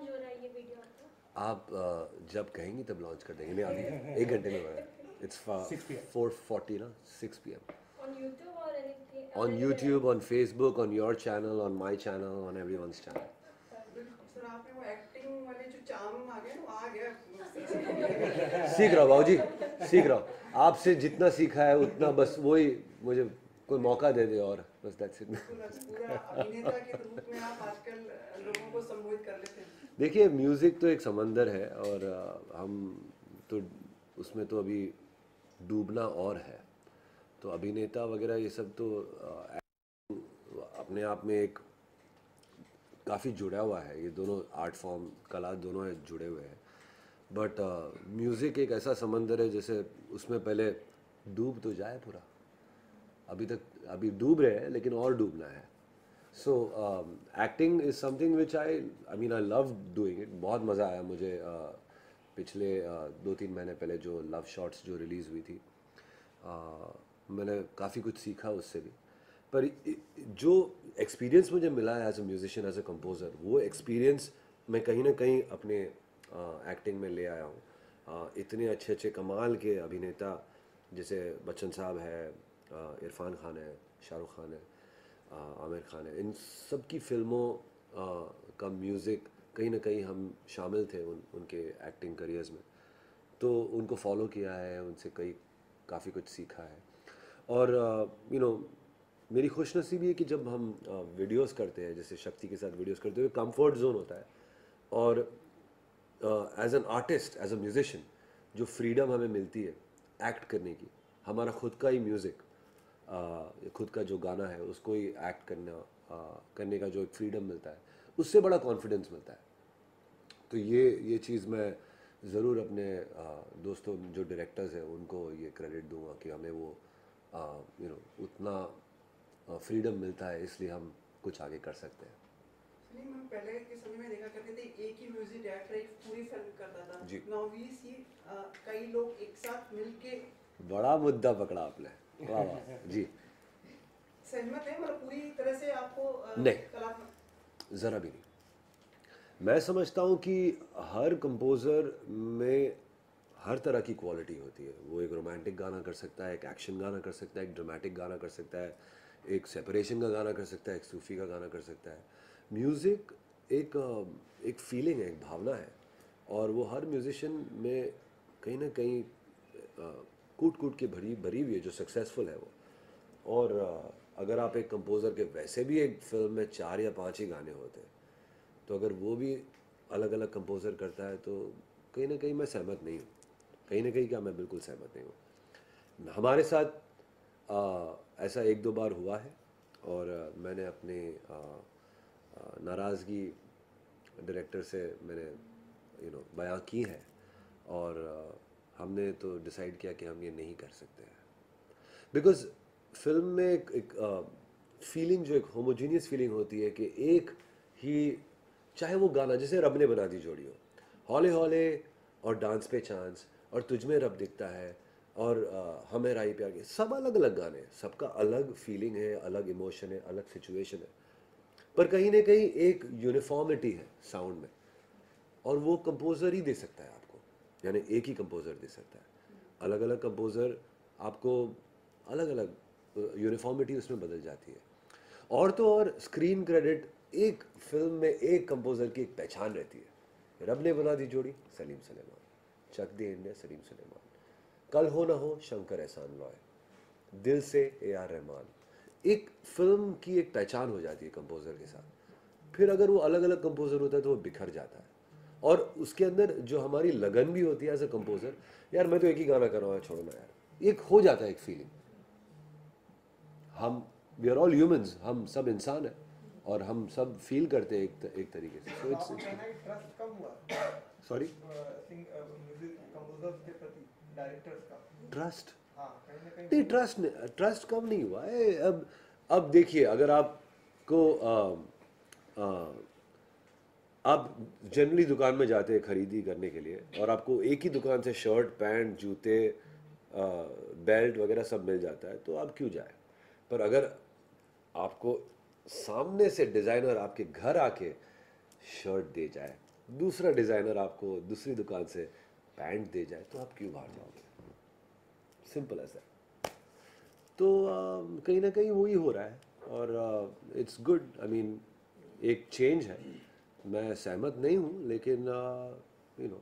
Launch हो रहा है ये वीडियो आपका? आप जब कहेंगी तब लॉन्च कर देंगे। नहीं अभी एक घंटे में हो। रहा है इट्स फोर फोर्टी ना? Six p m on YouTube और anything on YouTube, on Facebook, on your channel, on my channel, on everyone's channel. Sir आपने वो एक्टिंग वाले जो चार्म आ गया ना वो आ गया। सीख रहा हूँ बाबूजी सीख रहा हूँ। आपसे जितना सीखा है उतना बस वही मुझे कोई मौका दे दे और बस दैट्स इट पूरा अभिनेता के रूप में आप आजकल लोगों को संबोधित कर लेते हैं। देखिए म्यूज़िक तो एक समंदर है और हम तो उसमें तो अभी डूबना और है। तो अभिनेता वगैरह ये सब तो अपने आप में एक काफ़ी जुड़ा हुआ है। ये दोनों आर्ट फॉर्म कला दोनों है, जुड़े हुए हैं। बट म्यूज़िक एक ऐसा समंदर है जैसे उसमें पहले डूब तो जाए पूरा। अभी तक, अभी डूब रहे हैं, लेकिन और डूबना है। So acting is something which I I mean I love doing it बहुत मज़ा आया मुझे uh, पिछले uh, दो तीन महीने पहले जो लव शॉट्स जो रिलीज़ हुई थी uh, मैंने काफ़ी कुछ सीखा उससे भी। पर जो एक्सपीरियंस मुझे मिला है as a musician as a composer वो एक्सपीरियंस मैं कहीं ना कहीं अपने एक्टिंग uh, में ले आया हूँ। Uh, इतने अच्छे अच्छे कमाल के अभिनेता जैसे बच्चन साहब है uh, इरफान खान है शाहरुख खान है आमिर खान है। इन सब की फ़िल्मों का म्यूज़िक कहीं ना कहीं हम शामिल थे उन, उनके एक्टिंग करियर्स में। तो उनको फॉलो किया है, उनसे कई, काफ़ी कुछ सीखा है। और यू नो मेरी खुश खुशनसीबी है कि जब हम वीडियोस करते हैं, जैसे शक्ति के साथ वीडियोस करते हुए कंफर्ट जोन होता है। और as an artist as a musician जो फ्रीडम हमें मिलती है एक्ट करने की, हमारा खुद का ही म्यूज़िक खुद का जो गाना है उसको ही एक्ट करना uh, करने का जो एक फ्रीडम मिलता है उससे बड़ा कॉन्फिडेंस मिलता है। तो ये ये चीज़ मैं ज़रूर अपने आ, दोस्तों जो डायरेक्टर्स हैं उनको ये क्रेडिट दूँगा कि हमें वो यू नो उतना फ्रीडम मिलता है इसलिए हम कुछ आगे कर सकते हैं। सलीम हम पहले के समय में देखा करते थे एक ही म्यूज़िक डायरेक्टर एक पूरी फ़िल्म करता था। जी। नाउ वी सी कई लोग एक साथ मिलके बड़ा मुद्दा पकड़ा आपने। वाह वाह जी। सहमत है मतलब पूरी तरह से आपको नहीं। ज़रा भी नहीं। मैं समझता हूँ कि हर कंपोज़र में हर तरह की क्वालिटी होती है। वो एक रोमांटिक गाना कर सकता है एक एक्शन गाना कर सकता है एक ड्रामेटिक गाना कर सकता है एक सेपरेशन का गाना कर सकता है एक सूफी का गाना कर सकता है। म्यूज़िक एक एक फीलिंग है एक भावना है। और वो हर म्यूज़िशियन में कहीं ना कहीं कूट कूट के भरी भरी हुई है जो सक्सेसफुल है वो। और अगर आप एक कंपोज़र के वैसे भी एक फ़िल्म में चार या पाँच ही गाने होते हैं तो अगर वो भी अलग अलग कंपोज़र करता है तो कहीं ना कहीं मैं सहमत नहीं हूँ। कहीं ना कहीं क्या मैं बिल्कुल सहमत नहीं हूँ। हमारे साथ आ, ऐसा एक दो बार हुआ है और आ, मैंने अपनी नाराज़गी डायरेक्टर से मैंने यू नो बयां की है और आ, हमने तो डिसाइड किया कि हम ये नहीं कर सकते हैं। बिकॉज़ फ़िल्म में एक, एक फीलिंग जो एक होमोजीनियस फीलिंग होती है कि एक ही चाहे वो गाना जैसे रब ने बना दी जोड़ी हो हौले हौले और डांस पे चांस और तुझ में रब दिखता है और अ, हमें राई प्यार के सब अलग अलग गाने सबका अलग फीलिंग है अलग इमोशन है अलग सिचुएशन है। पर कहीं ना कहीं एक यूनिफॉर्मिटी है साउंड में और वो कंपोज़र ही दे सकता है यानी एक ही कंपोज़र दे सकता है। अलग अलग कंपोज़र आपको अलग अलग यूनिफॉर्मिटी उसमें बदल जाती है। और तो और स्क्रीन क्रेडिट एक फ़िल्म में एक कंपोज़र की एक पहचान रहती है। रब ने बना दी जोड़ी, सलीम सलेमान। चक दे इंडिया, सलीम सलेमान। कल हो ना हो, शंकर एहसान लॉय। दिल से ए आर रहमान। एक फ़िल्म की एक पहचान हो जाती है कंपोज़र के साथ। फिर अगर वो अलग अलग कंपोज़र होता है तो वो बिखर जाता है। और उसके अंदर जो हमारी लगन भी होती है एज अ कंपोज़र यार मैं तो एक ही गाना कर रहा हूँ छोड़ो ना यार। एक हो जाता है एक फीलिंग हम वी आर ऑल ह्यूमंस हम सब इंसान हैं और हम सब फील करते हैं एक, एक तरीके से। So it's trust come sorry sing music composers के प्रति डायरेक्टर्स ट्रस्ट हाँ नहीं ट्रस्ट ट्रस्ट कम नहीं हुआ। है अब अब देखिए अगर आपको आ, आ, आप जनरली दुकान में जाते हैं खरीदी करने के लिए और आपको एक ही दुकान से शर्ट पैंट जूते बेल्ट वगैरह सब मिल जाता है तो आप क्यों जाए? पर अगर आपको सामने से डिज़ाइनर आपके घर आके शर्ट दे जाए, दूसरा डिज़ाइनर आपको दूसरी दुकान से पैंट दे जाए तो आप क्यों बाहर जाओगे? सिंपल ऐसा तो कहीं ना कहीं वही हो रहा है और इट्स गुड आई मीन एक चेंज है। मैं सहमत नहीं हूँ लेकिन you know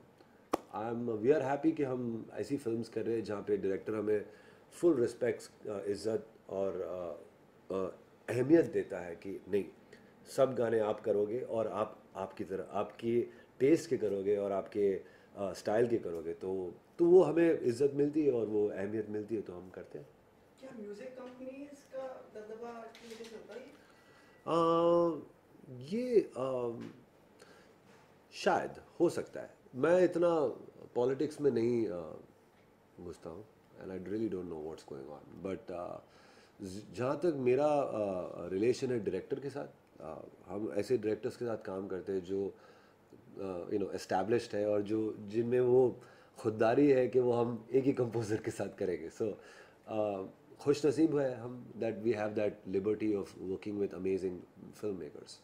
I am we are happy कि हम ऐसी फिल्म्स कर रहे हैं जहाँ पे डायरेक्टर हमें फुल रिस्पेक्ट इज़्ज़त और uh, uh, अहमियत देता है कि नहीं सब गाने आप करोगे और आप आपकी तरह आपकी टेस्ट के करोगे और आपके स्टाइल के करोगे तो तो वो हमें इज़्ज़त मिलती है और वो अहमियत मिलती है तो हम करते हैं। क्या म्यूज़िक कंपनीज़ का दबदबा ये अ, शायद हो सकता है। मैं इतना पॉलिटिक्स में नहीं घुसता हूँ and I really don't know what's going on but जहाँ तक मेरा रिलेशन है डायरेक्टर के साथ हम ऐसे डायरेक्टर्स के साथ काम करते हैं जो यू नो एस्टैब्लिश्ड है और जो, जिनमें वो खुददारी है कि वो हम एक ही कंपोज़र के साथ करेंगे। सो खुश नसीब है हम that we have that liberty of working with amazing film makers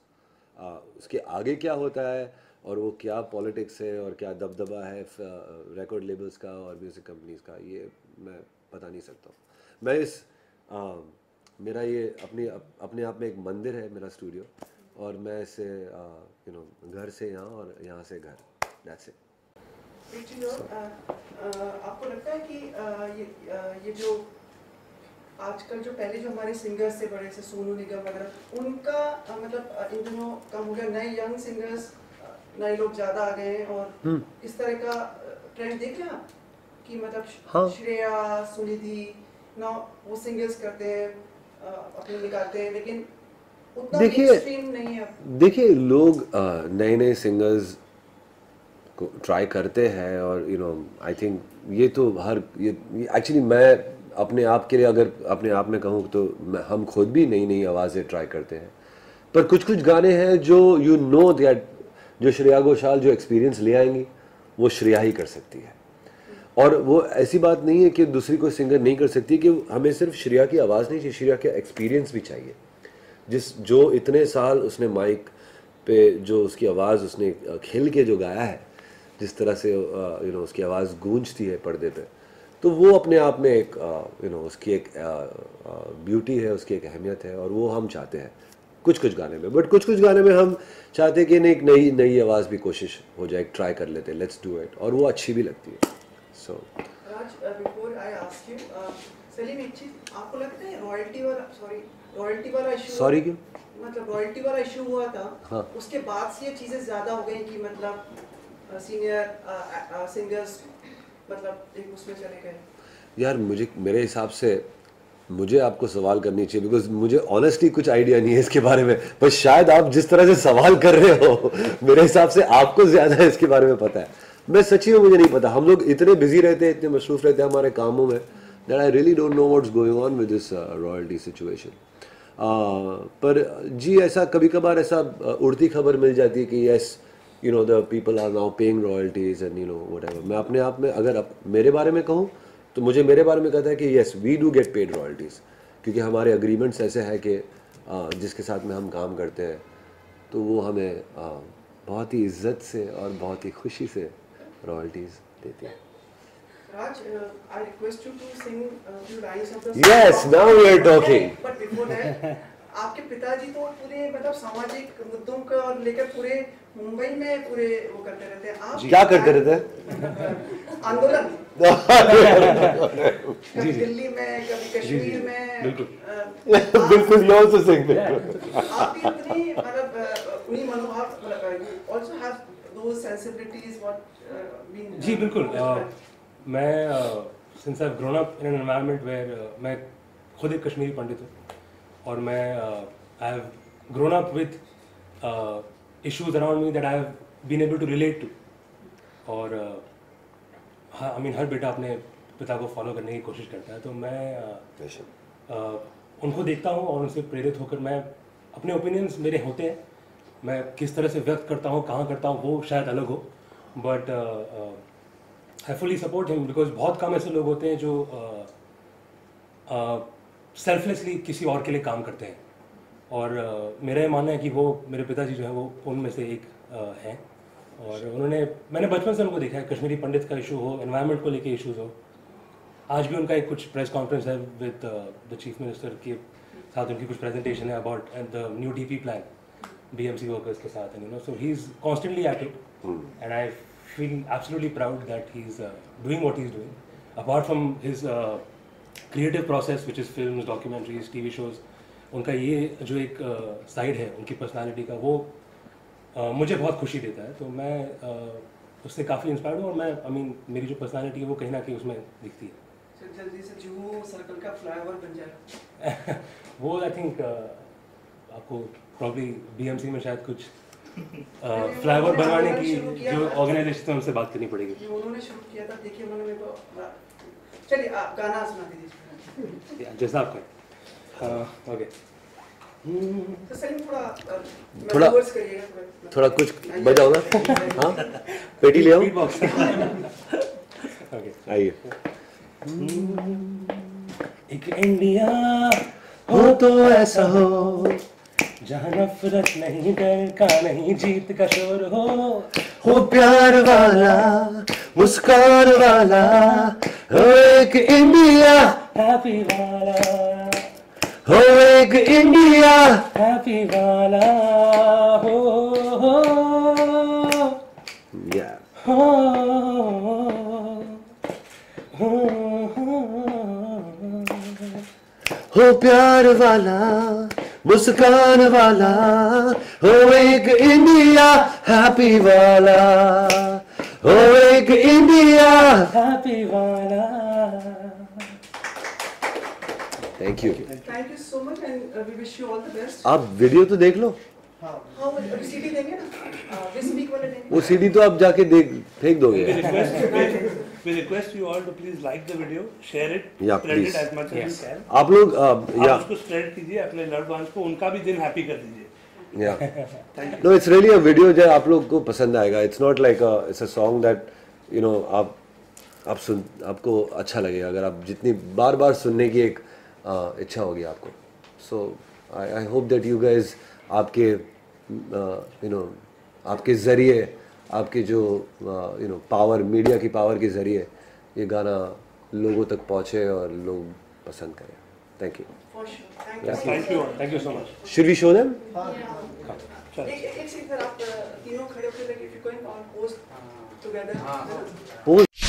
उसके आगे क्या होता है और वो क्या पॉलिटिक्स है और क्या दबदबा है रिकॉर्ड लेबल्स का और म्यूज़िक कंपनीज़ का ये मैं बता नहीं सकता हूँ। मैं इस आ, मेरा ये अपनी अप, अपने आप में एक मंदिर है मेरा स्टूडियो और मैं इसे यू नो घर से यहाँ और यहाँ से घर दैट्स इट uh, uh, आपको लगता है कि uh, ये ये जो आजकल जो पहले जो हमारे सिंगर्स थे बड़े से सोनू निगम वगैरह उनका uh, मतलब इन दिनों कम हो गया। नए यंग सिंगर्स नए लोग ज़्यादा आ गए हैं और इस तरह का ट्रेंड देख रहे आप? कि मतलब हाँ। श्रेया सुनिधि ना वो सिंगर्स करते हैं अपने निकालते हैं लेकिन देखिए- देखिए लोग नए नए सिंगर्स को ट्राई करते हैं और यू नो आई थिंक ये तो हर ये एक्चुअली मैं अपने आप के लिए अगर अपने आप में कहूँ तो हम खुद भी नई नई आवाज़ें ट्राई करते हैं। पर कुछ कुछ गाने हैं जो यू नो दैट जो श्रेया घोषाल जो एक्सपीरियंस ले आएँगी, वो श्रेया ही कर सकती है। और वो ऐसी बात नहीं है कि दूसरी कोई सिंगर नहीं कर सकती कि हमें सिर्फ़ श्रेया की आवाज़ नहीं चाहिए, श्रेया का एक्सपीरियंस भी चाहिए। जिस, जो इतने साल उसने माइक पे जो उसकी आवाज़ उसने खेल के जो गाया है, जिस तरह से यू नो उसकी आवाज़ गूंजती है पर्दे पे तो वो अपने आप में एक यू नो उसकी एक ब्यूटी है उसकी एक अहमियत है और वो हम चाहते हैं कुछ कुछ गाने में बट कुछ कुछ गाने में हम चाहते हैं कि नहीं एक नई नई आवाज़ भी कोशिश हो जाए ट्राई कर लेते हैं लेट्स डू इट और वो अच्छी भी लगती है सो सॉरी रॉयल्टी वाला इशू Sorry क्यों? मतलब रॉयल्टी वाला इशू हुआ था हाँ। उसके बाद से ये चीज़ें ज़्यादा हो गई कि मतलब सीनियर सिंगर्स मतलब एक उसमें चले गए। यार मुझे मेरे हिसाब से मुझे आपको सवाल करनी चाहिए बिकॉज़ मुझे ऑनेस्टली कुछ आइडिया नहीं है इसके बारे में। पर शायद आप जिस तरह से सवाल कर रहे हो मेरे हिसाब से आपको ज़्यादा इसके बारे में पता है। मैं सच्ची में मुझे नहीं पता। हम लोग इतने बिज़ी रहते हैं इतने मसरूफ रहते हैं हमारे कामों में that I really don't know what's going on with this royalty situation पर जी ऐसा कभी कभार ऐसा uh, उड़ती खबर मिल जाती है कि yes you know the people are now paying royalties and you know what मैं अपने आप में अगर अप, मेरे बारे में कहूँ तो मुझे मेरे बारे में कहता है कि yes we do get paid royalties क्योंकि हमारे अग्रीमेंट्स ऐसे हैं कि जिसके साथ में हम काम करते हैं तो वो हमें बहुत ही इज़्ज़त से और बहुत ही खुशी से रॉयल्टीज़ देती है। Raj, uh, I request you to sing a few lines of the Yes, now we are talking. But before that, आपके पिताजी तो पूरे मतलब सामाजिक मुद्दों का और लेकर पूरे मुंबई में पूरे वो करते रहते हैं। आप क्या करते रहते हैं? आंदोलन। कभी दिल्ली में कभी कश्मीर में बिल्कुल। लो से सिंह आप भी उतनी मतलब उन्हीं मनोभाव मतलब also have those sensibilities what जी बिल्कुल। मैं since I grown up in an environment where मैं खुद एक कश्मीरी पंडित हूँ। और मैं I have grown up with issues around me that I have been able to relate to और uh, हाँ आई मीन हर बेटा अपने पिता को फॉलो करने की कोशिश करता है तो मैं uh, uh, उनको देखता हूँ और उनसे प्रेरित होकर मैं अपने ओपिनियंस मेरे होते हैं। मैं किस तरह से व्यक्त करता हूँ कहाँ करता हूँ वो शायद अलग हो। But I fully support him because बहुत कम ऐसे लोग होते हैं जो सेल्फलेसली किसी और के लिए काम करते हैं। और uh, मेरा ये मानना है कि वो मेरे पिताजी जो हैं वो उनमें से एक uh, हैं। और उन्होंने मैंने बचपन से उनको देखा है कश्मीरी पंडित का इशू हो एनवायरनमेंट को लेके इशूज़ हो। आज भी उनका एक कुछ प्रेस कॉन्फ्रेंस है विद द चीफ मिनिस्टर के साथ उनकी कुछ प्रेजेंटेशन है about the new D P plan B M C workers के साथ you know so he is constantly at it and I feel absolutely proud that he is doing what he is doing apart from his creative process which is film documentaries TV shows उनका ये जो एक side है उनकी personality का वो uh, मुझे बहुत खुशी देता है। तो मैं uh, उससे काफ़ी इंस्पायर्ड हूँ और मैं आई मीन मेरी जो पर्सनालिटी है वो कहीं ना कहीं उसमें दिखती है। जल्दी से जुहू सर्कल का फ्लाईओवर बन जाए वो आई थिंक आपको प्रॉब्ली बीएमसी में शायद कुछ फ्लाईओवर बनवाने की जो ऑर्गेनाइजेशन है उनसे बात करनी पड़ेगी। उन्होंने शुरू किया था। देखिए उन्होंने मेरे को चलिए आप गाना सुना दीजिए। जैसा आपका। ओके तो सलीम थोड़ा थोड़ा- थोड़ा थोड़ा कुछ बजाओ ना। हाँ? पेटी ले आओ। ओके आइए। एक इंडिया हो तो ऐसा हो जहाँ नफरत नहीं डर का नहीं जीत का शोर हो। हो प्यार वाला मुस्कान वाला हो एक इंडिया हैप्पी वाला हो एक इंडिया हैप्पी वाला हो हो या हो हो हो प्यार वाला मुस्कान वाला हो एक इंडिया हैप्पी वाला हो एक इंडिया। हैप्पी वाला thank you thank you so much and we wish you all the best आप वीडियो तो देख लो। हाँ हाँ वो सीडी देंगे ना? दिस वीक वाले देंगे। वो सीडी तो आप जाके देख फेंक दोगे। We request you all to please like the video, share it, Yeah, spread please. it as much as you can. आप लोग आप या उसको स्प्रेड कीजिए अपने लर्ड वंस को उनका भी दिन हैप्पी कर दीजिए। या no it's really a video जो आप लोग को पसंद आएगा. It's not like it's a song that you know आप आप सुन आपको अच्छा लगेगा. अगर आप जितनी बार बार सुनने की एक uh, इच्छा होगी आपको. So I I hope that you guys आपके यू नो आपके ज़रिए आपके जो यू नो पावर मीडिया की पावर के ज़रिए ये गाना लोगों तक पहुँचे और लोग पसंद करें. Thank you. For sure. Thank yeah. you. Thank you. Thank you so much. Should we show them? Yeah. Come. Sure. Post.